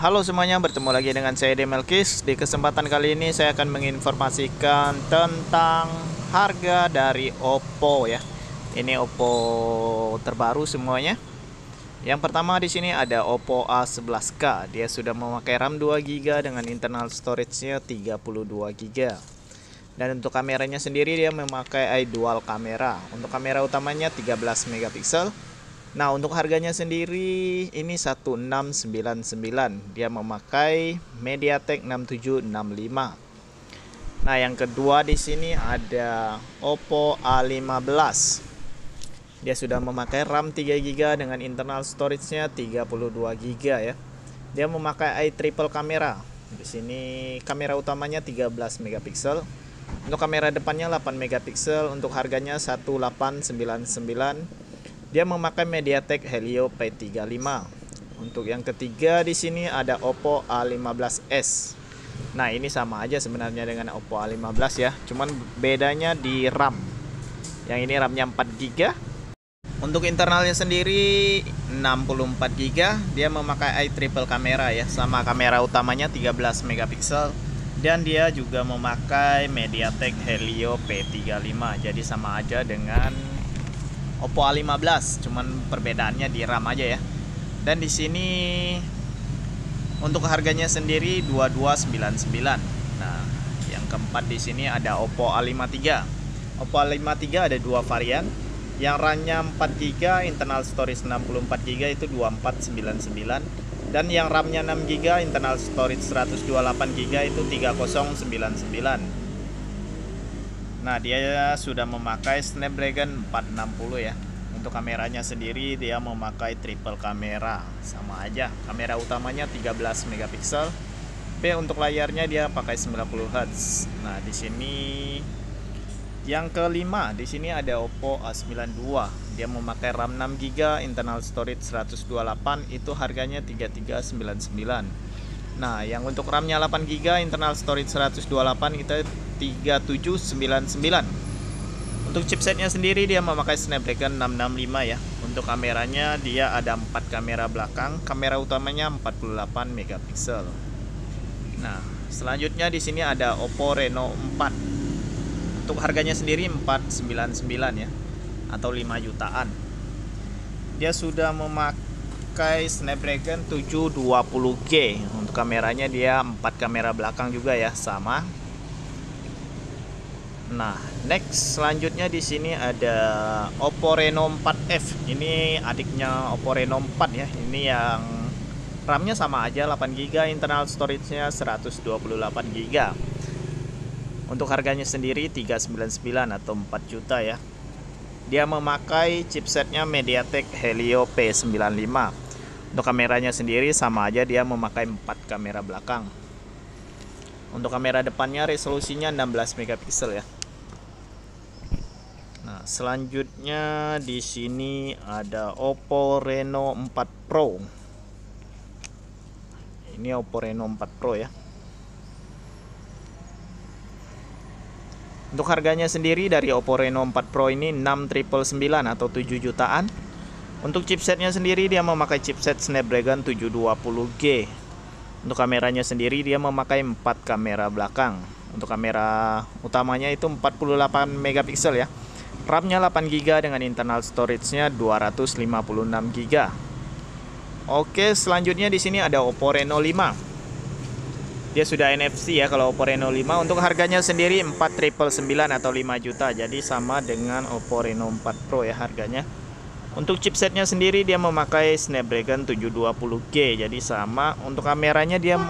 Halo semuanya, bertemu lagi dengan saya Demelkis. Di kesempatan kali ini saya akan menginformasikan tentang harga dari Oppo ya. Ini Oppo terbaru semuanya. Yang pertama di sini ada Oppo A11K. Dia sudah memakai RAM 2 GB dengan internal storage-nya 32 GB. Dan untuk kameranya sendiri dia memakai dual kamera. Untuk kamera utamanya 13 megapiksel Nah, untuk harganya sendiri ini 1699. Dia memakai MediaTek 6765. Nah, yang kedua di sini ada Oppo A15. Dia sudah memakai RAM 3 GB dengan internal storage-nya 32 GB ya. Dia memakai i triple kamera. Di sini kamera utamanya 13 megapiksel. Untuk kamera depannya 8 megapiksel, untuk harganya 1899 dia memakai MediaTek Helio P35. Untuk yang ketiga di sini ada Oppo A15s. Nah, ini sama aja sebenarnya dengan Oppo A15 ya, cuman bedanya di RAM. Yang ini RAM-nya 4 GB. Untuk internalnya sendiri 64 GB, dia memakai i triple kamera ya, sama kamera utamanya 13 megapiksel dan dia juga memakai MediaTek Helio P35. Jadi sama aja dengan Oppo A15 cuman perbedaannya di RAM aja ya. Dan di sini untuk harganya sendiri 2299 nah yang keempat di sini ada Oppo A53 Oppo A53 ada dua varian. Yang RAM-nya 4GB internal storage 64GB itu 2499 dan yang RAM-nya 6GB internal storage 128GB itu 3099 Nah, dia sudah memakai Snapdragon 460 ya. Untuk kameranya sendiri dia memakai triple kamera, sama aja. Kamera utamanya 13 megapiksel. B untuk layarnya dia pakai 90 Hz. Nah, di sini yang kelima, di sini ada Oppo A92. Dia memakai RAM 6 GB, internal storage 128, itu harganya 3399. Nah, yang untuk RAM-nya 8 GB, internal storage 128 itu 3799 untuk chipsetnya sendiri dia memakai Snapdragon 665 ya. Untuk kameranya dia ada 4 kamera belakang. Kamera utamanya 48 megapiksel. Nah selanjutnya di sini ada Oppo Reno 4 untuk harganya sendiri 499 ya atau 5 jutaan. Dia sudah memakai Snapdragon 720G untuk kameranya dia 4 kamera belakang juga ya sama Nah, next selanjutnya di sini ada Oppo Reno 4F. Ini adiknya Oppo Reno 4 ya. Ini yang RAM-nya sama aja 8 GB, internal storage-nya 128 GB. Untuk harganya sendiri 399 atau 4 juta ya. Dia memakai chipsetnya MediaTek Helio P95. Untuk kameranya sendiri sama aja dia memakai 4 kamera belakang. Untuk kamera depannya resolusinya 16 megapiksel ya. Nah, selanjutnya di sini ada Oppo Reno 4 Pro. Ini Oppo Reno 4 Pro ya. Untuk harganya sendiri dari Oppo Reno 4 Pro ini 6999 atau 7 jutaan. Untuk chipsetnya sendiri dia memakai chipset Snapdragon 720G. Untuk kameranya sendiri dia memakai 4 kamera belakang. Untuk kamera utamanya itu 48 megapiksel ya. RAM-nya 8 GB dengan internal storage-nya 256 GB. Oke, selanjutnya di sini ada Oppo Reno 5. Dia sudah NFC ya kalau Oppo Reno 5 untuk harganya sendiri 4999 atau 5 juta. Jadi sama dengan Oppo Reno 4 Pro ya harganya. Untuk chipsetnya sendiri dia memakai Snapdragon 720G. Jadi sama untuk kameranya dia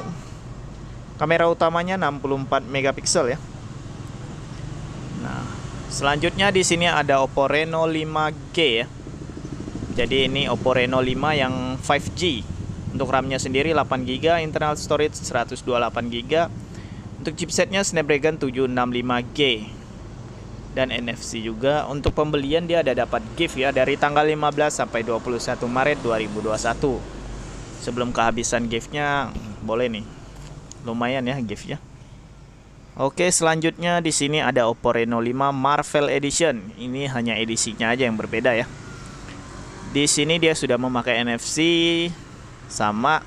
kamera utamanya 64 megapiksel ya. Nah, Selanjutnya di sini ada Oppo Reno 5G ya. Jadi ini Oppo Reno 5 yang 5G. Untuk RAM-nya sendiri 8 GB, internal storage 128 GB. Untuk chipsetnya Snapdragon 765G dan NFC juga. Untuk pembelian dia ada dapat gift ya dari tanggal 15 sampai 21 Maret 2021. Sebelum kehabisan giftnya boleh nih. Lumayan ya giftnya. Oke, selanjutnya di sini ada Oppo Reno 5 Marvel Edition. Ini hanya edisinya aja yang berbeda ya. Di sini dia sudah memakai NFC sama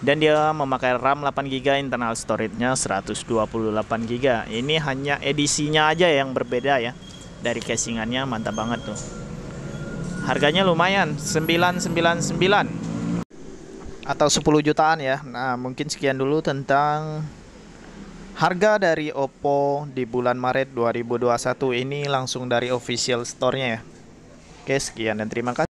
dan dia memakai RAM 8GB internal storage-nya 128GB ini hanya edisinya aja yang berbeda ya dari casingannya mantap banget tuh. Harganya lumayan 999 atau 10 jutaan ya. Nah mungkin sekian dulu tentang harga dari Oppo di bulan Maret 2021 ini langsung dari official store-nya ya. Oke sekian dan terima kasih